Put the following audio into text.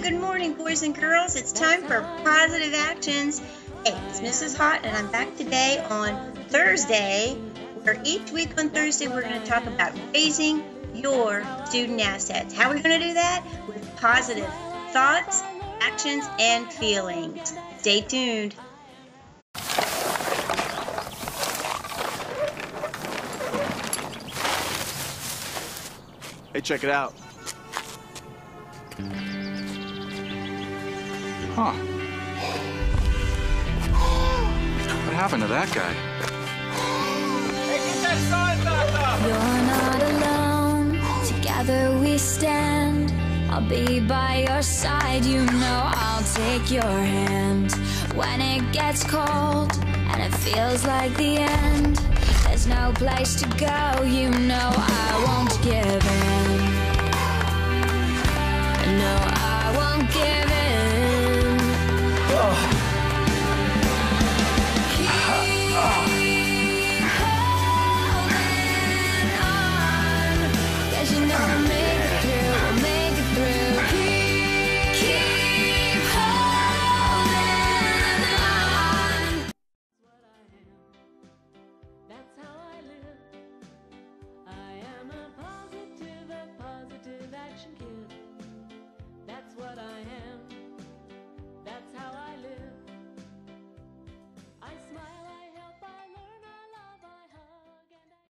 morning, boys and girls. It's time for positive actions. Hey, it's Mrs. Hott, and I'm back today on Thursday, where each week on Thursday we're going to talk about raising your student assets. How are we going to do that? With positive thoughts, actions, and feelings. Stay tuned. Hey, check it out. Huh. What happened to that guy? You're not alone. Together we stand. I'll be by your side. You know I'll take your hand. When it gets cold and it feels like the end, there's no place to go. You know I won't give in.